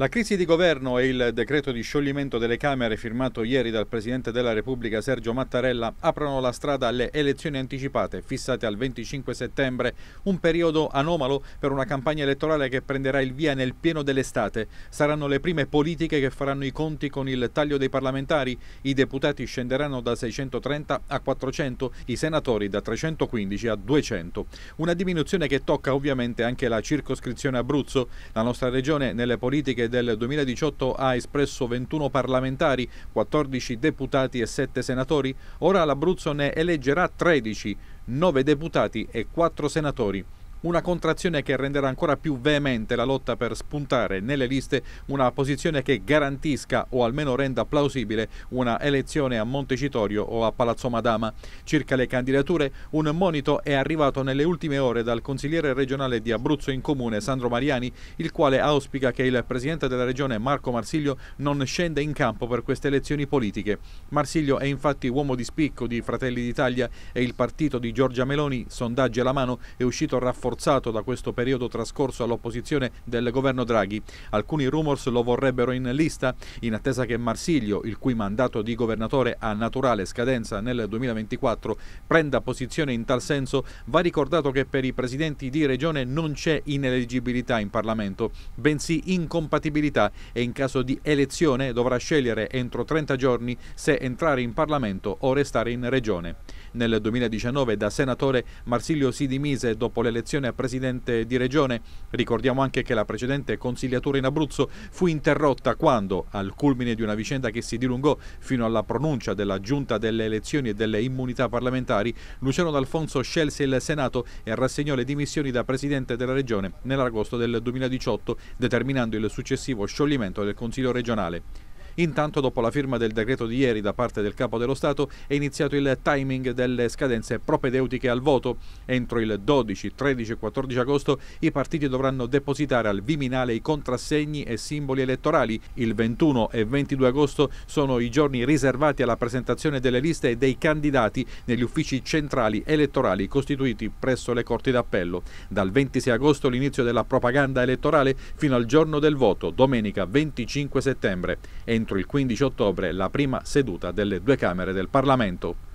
La crisi di governo e il decreto di scioglimento delle Camere firmato ieri dal Presidente della Repubblica Sergio Mattarella aprono la strada alle elezioni anticipate fissate al 25 settembre, un periodo anomalo per una campagna elettorale che prenderà il via nel pieno dell'estate. Saranno le prime politiche che faranno i conti con il taglio dei parlamentari, i deputati scenderanno da 630 a 400, i senatori da 315 a 200. Una diminuzione che tocca ovviamente anche la circoscrizione Abruzzo. La nostra regione nelle politiche del 2018 ha espresso 21 parlamentari, 14 deputati e 7 senatori, ora l'Abruzzo ne eleggerà 13, 9 deputati e 4 senatori. Una contrazione che renderà ancora più veemente la lotta per spuntare nelle liste una posizione che garantisca o almeno renda plausibile una elezione a Montecitorio o a Palazzo Madama. Circa le candidature, un monito è arrivato nelle ultime ore dal consigliere regionale di Abruzzo in Comune, Sandro Mariani, il quale auspica che il presidente della regione, Marco Marsiglio, non scenda in campo per queste elezioni politiche. Marsiglio è infatti uomo di spicco di Fratelli d'Italia e il partito di Giorgia Meloni, sondaggi alla mano, è uscito rafforzato rafforzato da questo periodo trascorso all'opposizione del governo Draghi. Alcuni rumors lo vorrebbero in lista in attesa che Marsiglio, il cui mandato di governatore ha naturale scadenza nel 2024, prenda posizione in tal senso, va ricordato che per i presidenti di regione non c'è ineleggibilità in Parlamento, bensì incompatibilità e in caso di elezione dovrà scegliere entro 30 giorni se entrare in Parlamento o restare in regione. Nel 2019 da senatore Marsilio si dimise dopo l'elezione a presidente di regione. Ricordiamo anche che la precedente consigliatura in Abruzzo fu interrotta quando, al culmine di una vicenda che si dilungò fino alla pronuncia della giunta delle elezioni e delle immunità parlamentari, Luciano D'Alfonso scelse il Senato e rassegnò le dimissioni da presidente della regione nell'agosto del 2018, determinando il successivo scioglimento del Consiglio regionale. Intanto, dopo la firma del decreto di ieri da parte del Capo dello Stato, è iniziato il timing delle scadenze propedeutiche al voto. Entro il 12, 13 e 14 agosto i partiti dovranno depositare al Viminale i contrassegni e simboli elettorali. Il 21 e 22 agosto sono i giorni riservati alla presentazione delle liste e dei candidati negli uffici centrali elettorali costituiti presso le Corti d'Appello. Dal 26 agosto l'inizio della propaganda elettorale fino al giorno del voto, domenica 25 settembre. Entro entro il 15 ottobre la prima seduta delle due Camere del Parlamento.